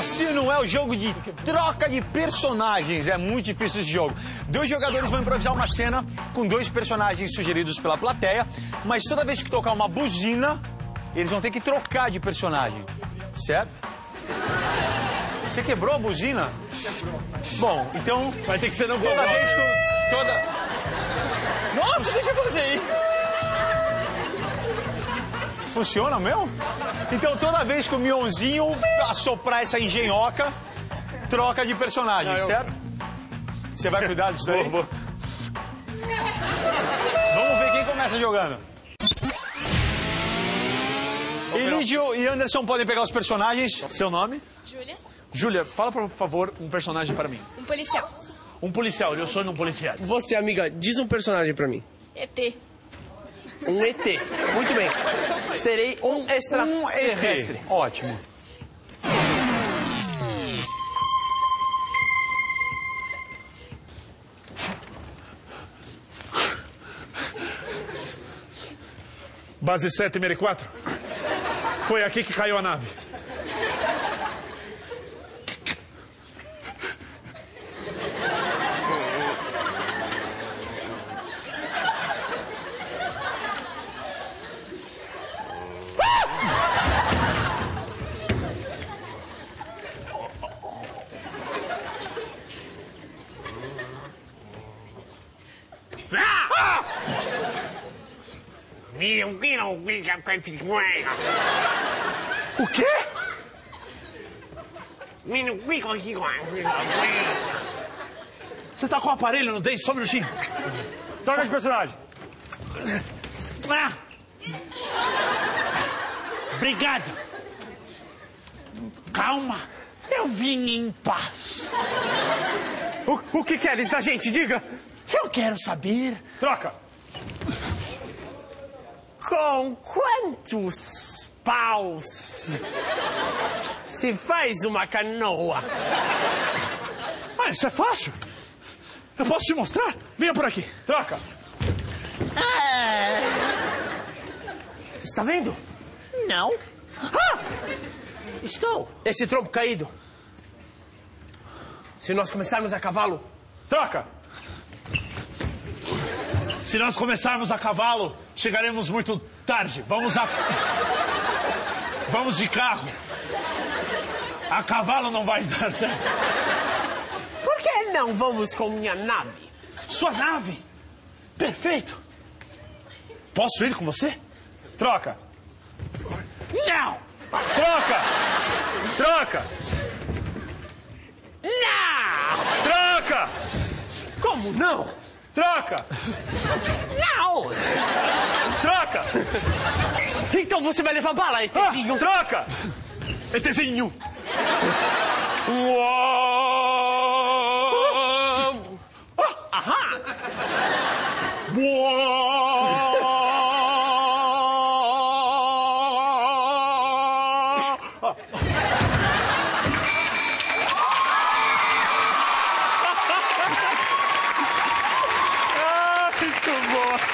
Cassino é o jogo de troca de personagens. É muito difícil esse jogo. Dois jogadores vão improvisar uma cena com dois personagens sugeridos pela plateia, mas toda vez que tocar uma buzina, eles vão ter que trocar de personagem. Certo? Você quebrou a buzina? Bom, então. Vai ter que ser no Toda vez que. Toda. Nossa, deixa eu fazer isso. Funciona mesmo? Então toda vez que o Mionzinho assoprar essa engenhoca, troca de personagem, Não, eu- certo? Você vai cuidar disso daí? Vou, vou. Vamos ver quem começa jogando. Elidio e Anderson podem pegar os personagens. Seu nome? Júlia, Júlia, fala por favor um personagem para mim. um policial. Um policial, eu sou um policial. Você, amiga, diz um personagem pra mim. ET. Um ET. Muito bem. Serei um Um extraterrestre. ET. Ótimo. Base 764. Foi aqui que caiu a nave. O quê? Você tá com o aparelho no dente? Só um minutinho. Troca de personagem. Ah. Obrigado. Calma. Eu vim em paz. O, o que queres da gente? Diga! Eu quero saber. Troca. Com quantos paus se faz uma canoa? Ah, isso é fácil. Eu posso te mostrar? Venha por aqui. Troca. Está vendo? Não. Estou. Esse tronco caído. Se nós começarmos a cavalo, Troca. Se nós começarmos a cavalo, chegaremos muito tarde. Vamos a. Vamos de carro. A cavalo não vai dar certo. por que não vamos com minha nave? Sua nave. Perfeito. Posso ir com você? Troca. Não! Troca. Troca. Como? Não! Troca! Não! Troca! Então você vai levar bala, ETzinho! Ah, troca! ETzinho! Uou! Ahá! Uau. Questo è buono.